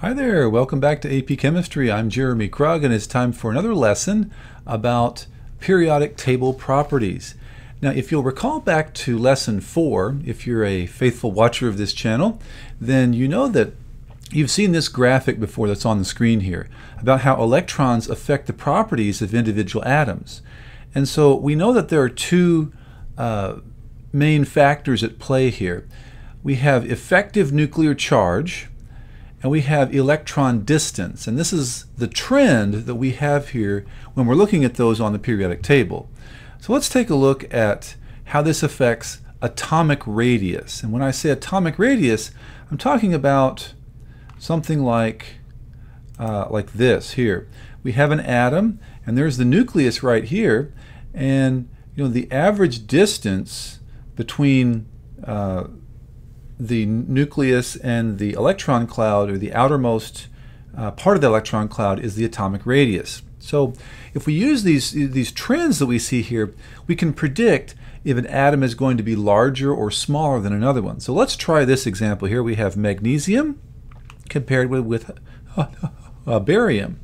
Hi there, welcome back to AP Chemistry. I'm Jeremy Krug and it's time for another lesson about periodic table properties. Now if you'll recall back to lesson 4, if you're a faithful watcher of this channel, then you know that you've seen this graphic before that's on the screen here about how electrons affect the properties of individual atoms. And so we know that there are two uh, main factors at play here. We have effective nuclear charge, and we have electron distance. And this is the trend that we have here when we're looking at those on the periodic table. So let's take a look at how this affects atomic radius. And when I say atomic radius, I'm talking about something like, uh, like this here. We have an atom, and there's the nucleus right here, and you know the average distance between uh, the nucleus and the electron cloud, or the outermost uh, part of the electron cloud, is the atomic radius. So if we use these, these trends that we see here, we can predict if an atom is going to be larger or smaller than another one. So let's try this example here. We have magnesium compared with, with uh, barium.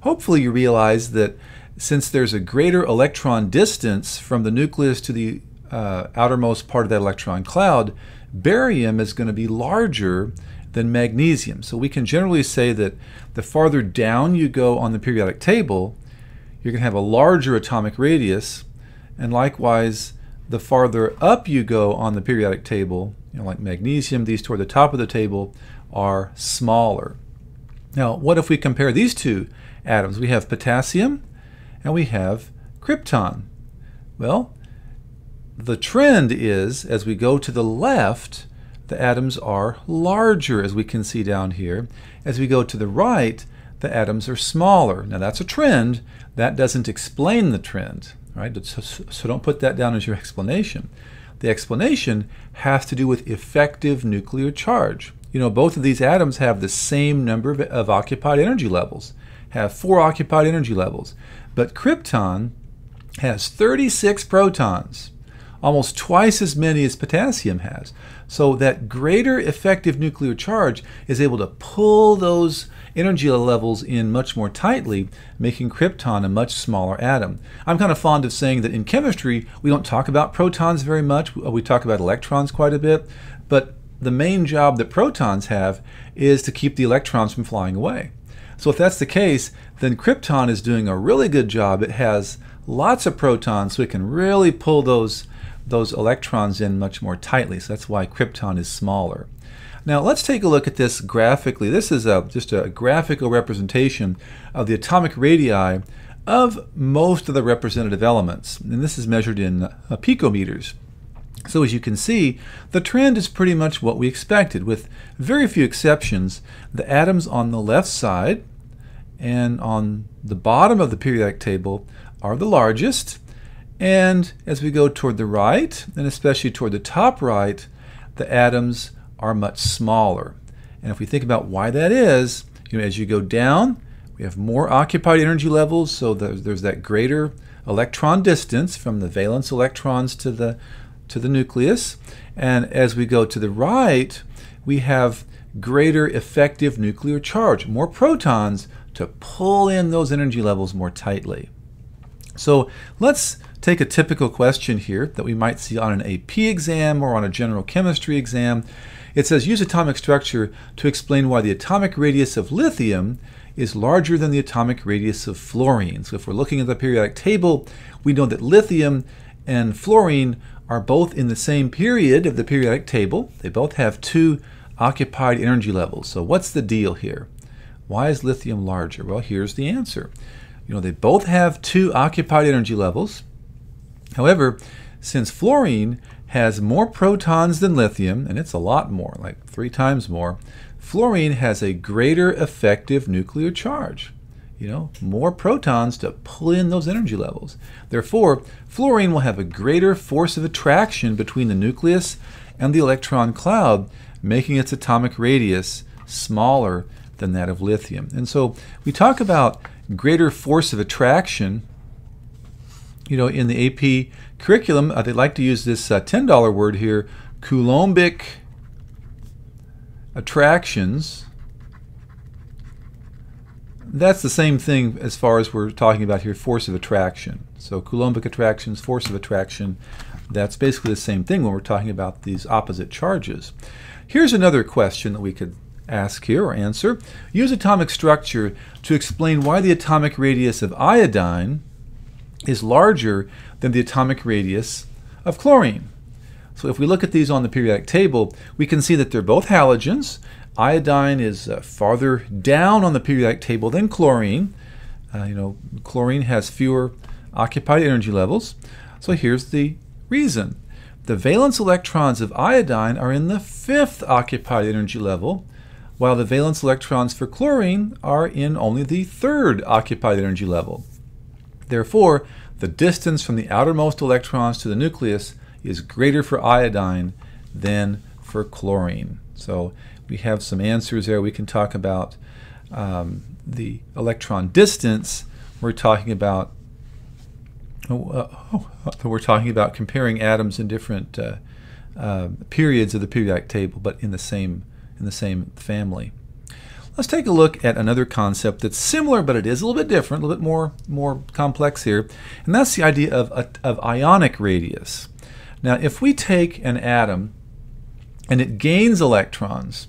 Hopefully you realize that since there's a greater electron distance from the nucleus to the uh, outermost part of that electron cloud, barium is going to be larger than magnesium. So we can generally say that the farther down you go on the periodic table, you're going to have a larger atomic radius, and likewise, the farther up you go on the periodic table, you know, like magnesium, these toward the top of the table are smaller. Now, what if we compare these two atoms? We have potassium and we have krypton. Well, the trend is, as we go to the left, the atoms are larger, as we can see down here. As we go to the right, the atoms are smaller. Now that's a trend. That doesn't explain the trend, right? So, so don't put that down as your explanation. The explanation has to do with effective nuclear charge. You know, both of these atoms have the same number of, of occupied energy levels, have four occupied energy levels. But krypton has 36 protons almost twice as many as potassium has. So that greater effective nuclear charge is able to pull those energy levels in much more tightly, making krypton a much smaller atom. I'm kind of fond of saying that in chemistry, we don't talk about protons very much. We talk about electrons quite a bit, but the main job that protons have is to keep the electrons from flying away. So if that's the case, then krypton is doing a really good job. It has lots of protons, so it can really pull those those electrons in much more tightly. So that's why krypton is smaller. Now let's take a look at this graphically. This is a, just a graphical representation of the atomic radii of most of the representative elements. And this is measured in uh, picometers. So as you can see, the trend is pretty much what we expected, with very few exceptions. The atoms on the left side and on the bottom of the periodic table are the largest, and as we go toward the right, and especially toward the top right, the atoms are much smaller. And if we think about why that is, you know, as you go down, we have more occupied energy levels, so there's, there's that greater electron distance from the valence electrons to the to the nucleus. And as we go to the right, we have greater effective nuclear charge, more protons to pull in those energy levels more tightly. So let's take a typical question here that we might see on an AP exam or on a general chemistry exam. It says use atomic structure to explain why the atomic radius of lithium is larger than the atomic radius of fluorine. So if we're looking at the periodic table, we know that lithium and fluorine are both in the same period of the periodic table. They both have two occupied energy levels. So what's the deal here? Why is lithium larger? Well, here's the answer. You know, they both have two occupied energy levels. However, since fluorine has more protons than lithium, and it's a lot more, like three times more, fluorine has a greater effective nuclear charge. You know, more protons to pull in those energy levels. Therefore, fluorine will have a greater force of attraction between the nucleus and the electron cloud, making its atomic radius smaller than that of lithium. And so we talk about greater force of attraction you know, in the AP curriculum, uh, they like to use this uh, $10 word here, Coulombic attractions. that's the same thing as far as we're talking about here, force of attraction. So Coulombic attractions, force of attraction, that's basically the same thing when we're talking about these opposite charges. Here's another question that we could ask here or answer. Use atomic structure to explain why the atomic radius of iodine is larger than the atomic radius of chlorine. So if we look at these on the periodic table, we can see that they're both halogens. Iodine is uh, farther down on the periodic table than chlorine. Uh, you know, chlorine has fewer occupied energy levels. So here's the reason. The valence electrons of iodine are in the fifth occupied energy level, while the valence electrons for chlorine are in only the third occupied energy level. Therefore, the distance from the outermost electrons to the nucleus is greater for iodine than for chlorine. So we have some answers there. We can talk about um, the electron distance. We're talking about oh, uh, oh, we're talking about comparing atoms in different uh, uh, periods of the periodic table, but in the same in the same family. Let's take a look at another concept that's similar, but it is a little bit different, a little bit more more complex here, and that's the idea of of ionic radius. Now, if we take an atom and it gains electrons,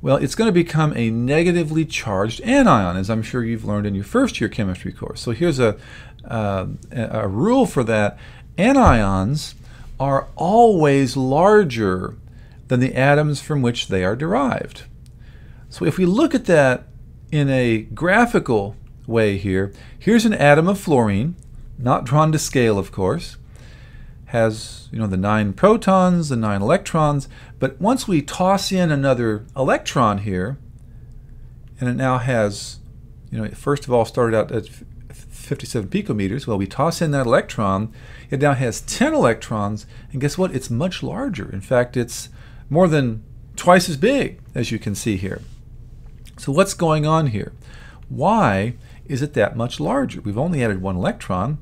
well, it's going to become a negatively charged anion, as I'm sure you've learned in your first year chemistry course. So here's a, uh, a rule for that. Anions are always larger than the atoms from which they are derived. So if we look at that in a graphical way here, here's an atom of fluorine, not drawn to scale, of course has you know the nine protons, the nine electrons, but once we toss in another electron here, and it now has, you know, it first of all started out at 57 picometers. Well, we toss in that electron, it now has 10 electrons, and guess what? It's much larger. In fact, it's more than twice as big, as you can see here. So what's going on here? Why is it that much larger? We've only added one electron.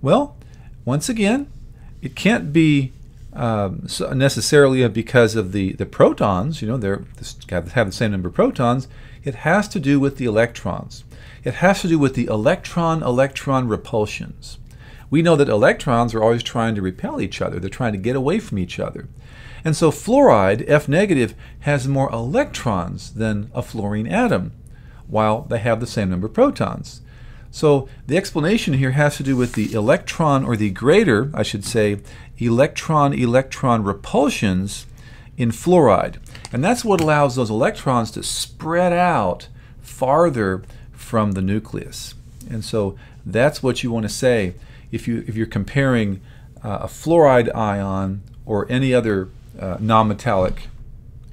Well, once again, it can't be um, so necessarily because of the, the protons, you know, they're have the same number of protons. It has to do with the electrons. It has to do with the electron-electron repulsions. We know that electrons are always trying to repel each other. They're trying to get away from each other. And so fluoride, F negative, has more electrons than a fluorine atom, while they have the same number of protons. So the explanation here has to do with the electron, or the greater, I should say, electron-electron repulsions in fluoride. And that's what allows those electrons to spread out farther from the nucleus. And so that's what you want to say if, you, if you're comparing uh, a fluoride ion or any other uh, non-metallic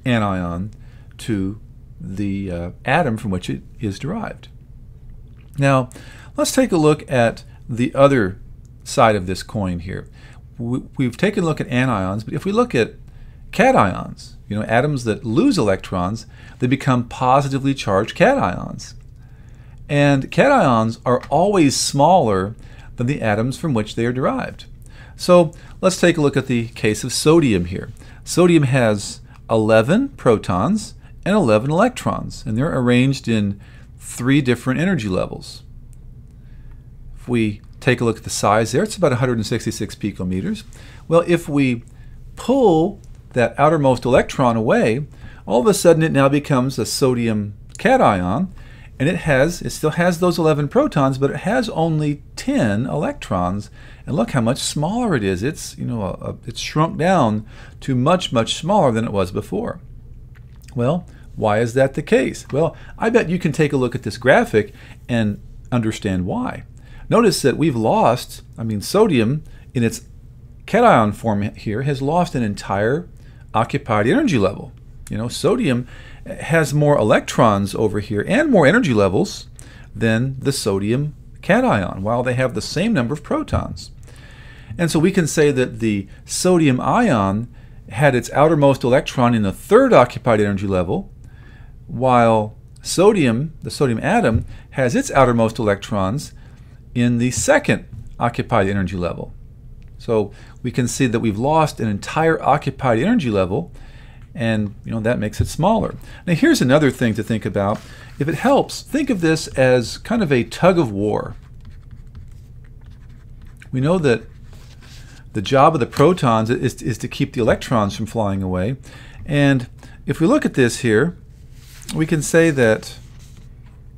anion to the uh, atom from which it is derived. Now, let's take a look at the other side of this coin here. We've taken a look at anions, but if we look at cations, you know, atoms that lose electrons, they become positively charged cations. And cations are always smaller than the atoms from which they are derived. So let's take a look at the case of sodium here. Sodium has 11 protons and 11 electrons, and they're arranged in three different energy levels. If we take a look at the size there, it's about 166 picometers. Well, if we pull that outermost electron away, all of a sudden it now becomes a sodium cation, and it has it still has those 11 protons, but it has only 10 electrons. And look how much smaller it is. It's you know a, a, it's shrunk down to much much smaller than it was before. Well, why is that the case? Well, I bet you can take a look at this graphic and understand why. Notice that we've lost, I mean, sodium in its cation form here has lost an entire occupied energy level. You know, sodium has more electrons over here and more energy levels than the sodium cation, while they have the same number of protons. And so we can say that the sodium ion had its outermost electron in the third occupied energy level, while sodium, the sodium atom, has its outermost electrons in the second occupied energy level. So we can see that we've lost an entire occupied energy level, and you know that makes it smaller. Now here's another thing to think about. If it helps, think of this as kind of a tug of war. We know that the job of the protons is, is to keep the electrons from flying away. And if we look at this here, we can say that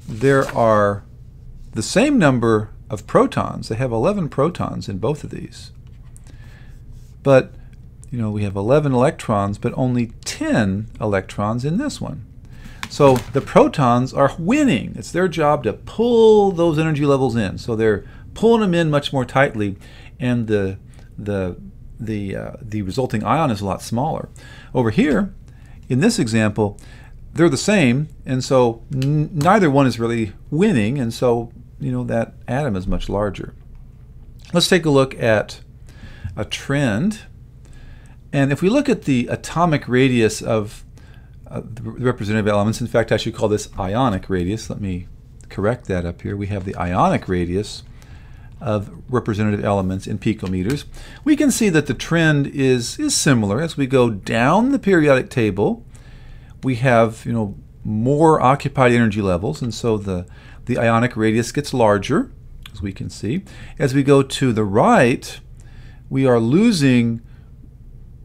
there are the same number of protons. They have 11 protons in both of these. But, you know, we have 11 electrons, but only 10 electrons in this one. So the protons are winning. It's their job to pull those energy levels in. So they're pulling them in much more tightly, and the the the uh, the resulting ion is a lot smaller. Over here, in this example, they're the same, and so neither one is really winning, and so you know that atom is much larger. Let's take a look at a trend, and if we look at the atomic radius of uh, the representative elements, in fact, I should call this ionic radius. Let me correct that up here. We have the ionic radius of representative elements in picometers, we can see that the trend is, is similar. As we go down the periodic table, we have you know more occupied energy levels, and so the, the ionic radius gets larger, as we can see. As we go to the right, we are losing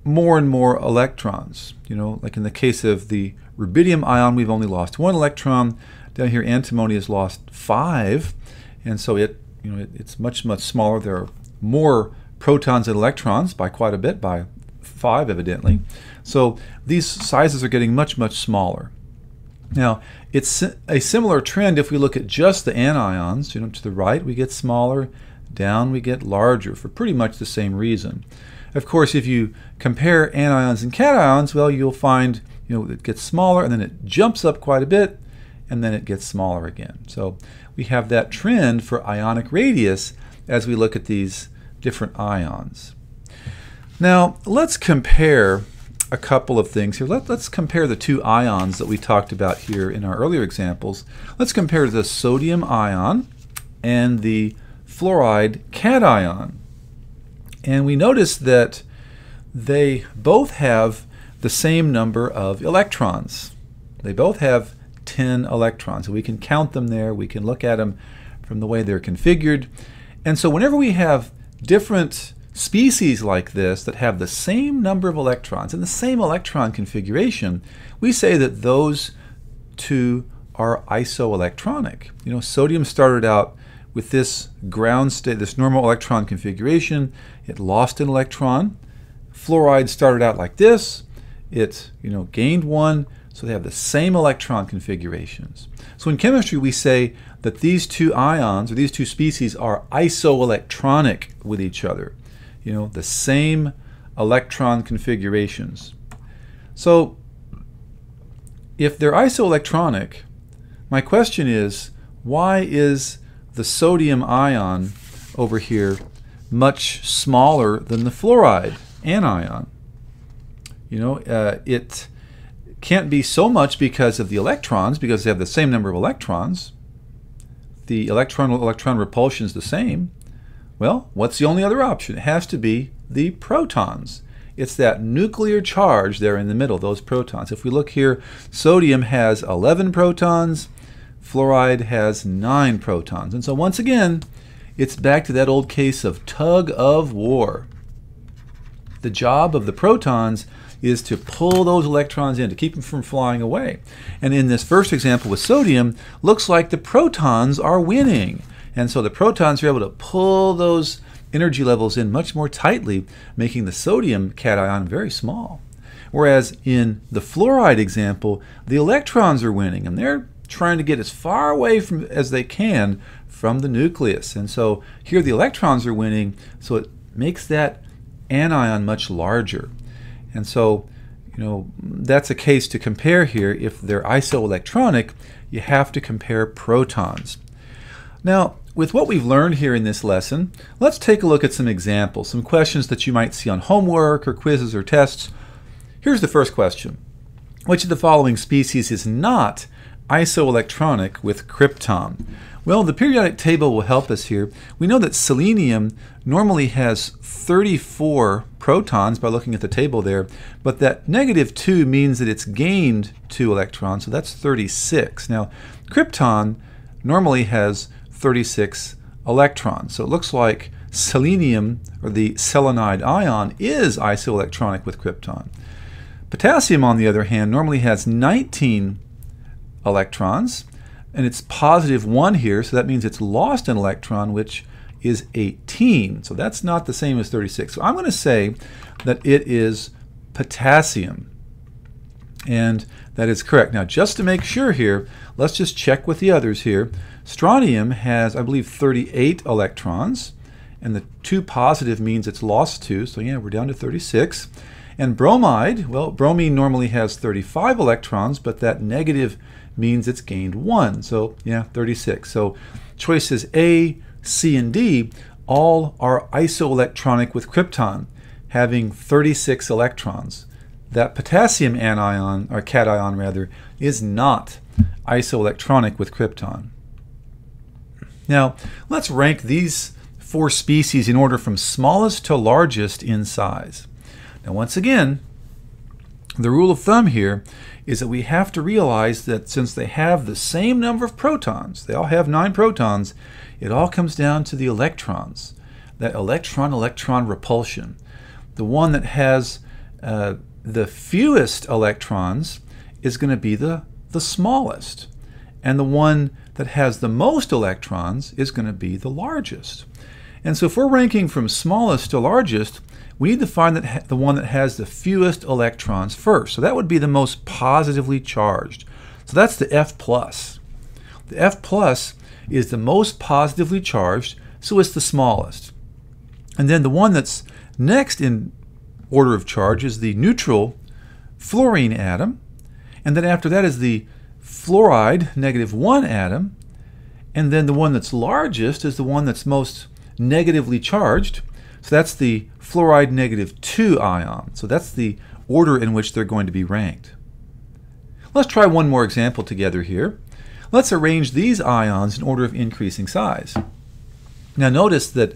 more and more electrons. You know, like in the case of the rubidium ion, we've only lost one electron. Down here, antimony has lost five, and so it you know, it, it's much, much smaller. There are more protons and electrons by quite a bit, by five evidently. So these sizes are getting much, much smaller. Now, it's a similar trend if we look at just the anions. You know, to the right we get smaller, down we get larger for pretty much the same reason. Of course, if you compare anions and cations, well, you'll find you know it gets smaller and then it jumps up quite a bit, and then it gets smaller again. So we have that trend for ionic radius as we look at these different ions. Now, let's compare a couple of things here. Let, us compare the two ions that we talked about here in our earlier examples. Let's compare the sodium ion and the fluoride cation. And we notice that they both have the same number of electrons. They both have 10 electrons. We can count them there, we can look at them from the way they're configured. And so whenever we have different species like this that have the same number of electrons and the same electron configuration, we say that those two are isoelectronic. You know, sodium started out with this ground state, this normal electron configuration. It lost an electron. Fluoride started out like this. It, you know, gained one. So they have the same electron configurations. So in chemistry, we say that these two ions, or these two species, are isoelectronic with each other. You know, the same electron configurations. So if they're isoelectronic, my question is, why is the sodium ion over here much smaller than the fluoride anion? You know, uh, it can't be so much because of the electrons, because they have the same number of electrons. The electron-electron repulsion is the same. Well, what's the only other option? It has to be the protons. It's that nuclear charge there in the middle, those protons. If we look here, sodium has 11 protons, fluoride has 9 protons. And so once again, it's back to that old case of tug of war. The job of the protons is to pull those electrons in, to keep them from flying away. And in this first example with sodium, looks like the protons are winning. And so the protons are able to pull those energy levels in much more tightly, making the sodium cation very small. Whereas in the fluoride example, the electrons are winning and they're trying to get as far away from as they can from the nucleus. And so here the electrons are winning, so it makes that anion much larger. And so, you know, that's a case to compare here. If they're isoelectronic, you have to compare protons. Now, with what we've learned here in this lesson, let's take a look at some examples, some questions that you might see on homework or quizzes or tests. Here's the first question. Which of the following species is not isoelectronic with krypton? Well, the periodic table will help us here. We know that selenium normally has 34 protons by looking at the table there, but that negative 2 means that it's gained 2 electrons, so that's 36. Now, krypton normally has 36 electrons, so it looks like selenium, or the selenide ion, is isoelectronic with krypton. Potassium, on the other hand, normally has 19 electrons, and it's positive 1 here, so that means it's lost an electron, which is 18. So that's not the same as 36. So I'm going to say that it is potassium. And that is correct. Now, just to make sure here, let's just check with the others here. Strontium has, I believe, 38 electrons, and the 2 positive means it's lost 2, so yeah, we're down to 36. And bromide, well, bromine normally has 35 electrons, but that negative means it's gained 1. So, yeah, 36. So, choices A, C, and D all are isoelectronic with krypton, having 36 electrons. That potassium anion, or cation rather, is not isoelectronic with krypton. Now, let's rank these four species in order from smallest to largest in size. Now, once again, the rule of thumb here is that we have to realize that since they have the same number of protons, they all have nine protons, it all comes down to the electrons, that electron-electron repulsion. The one that has uh, the fewest electrons is going to be the, the smallest. And the one that has the most electrons is going to be the largest. And so if we're ranking from smallest to largest, we need to find that the one that has the fewest electrons first. So that would be the most positively charged. So that's the F plus. The F plus is the most positively charged, so it's the smallest. And then the one that's next in order of charge is the neutral fluorine atom. And then after that is the fluoride negative 1 atom. And then the one that's largest is the one that's most negatively charged. So that's the fluoride negative 2 ion. So that's the order in which they're going to be ranked. Let's try one more example together here. Let's arrange these ions in order of increasing size. Now notice that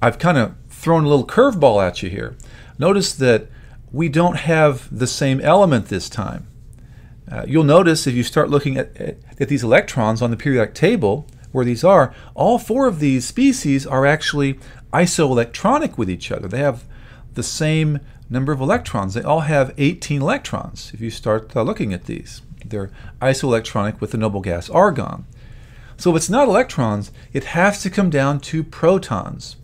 I've kind of thrown a little curveball at you here. Notice that we don't have the same element this time. Uh, you'll notice if you start looking at, at, at these electrons on the periodic table, where these are, all four of these species are actually isoelectronic with each other. They have the same number of electrons. They all have 18 electrons if you start uh, looking at these. They're isoelectronic with the noble gas argon. So if it's not electrons, it has to come down to protons.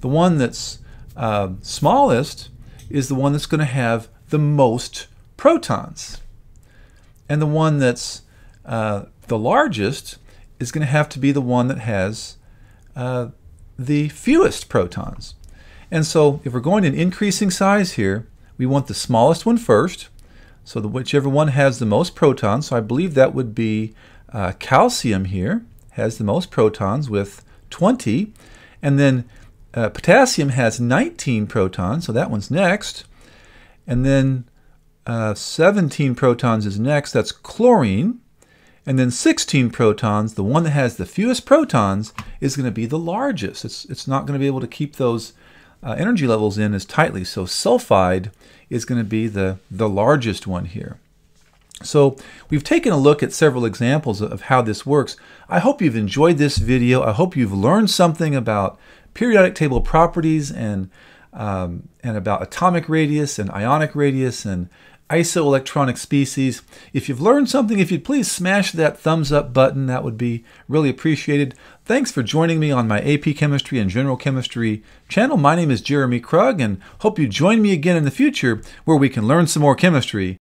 The one that's uh, smallest is the one that's going to have the most protons. And the one that's uh, the largest is going to have to be the one that has uh, the fewest protons. And so if we're going in increasing size here, we want the smallest one first. So the, whichever one has the most protons, so I believe that would be uh, calcium here, has the most protons with 20. And then uh, potassium has 19 protons, so that one's next. And then uh, 17 protons is next, that's chlorine. And then 16 protons, the one that has the fewest protons, is going to be the largest. It's, it's not going to be able to keep those uh, energy levels in as tightly. So sulfide is going to be the, the largest one here. So we've taken a look at several examples of how this works. I hope you've enjoyed this video. I hope you've learned something about periodic table properties and, um, and about atomic radius and ionic radius and isoelectronic species. If you've learned something, if you'd please smash that thumbs up button, that would be really appreciated. Thanks for joining me on my AP Chemistry and General Chemistry channel. My name is Jeremy Krug and hope you join me again in the future where we can learn some more chemistry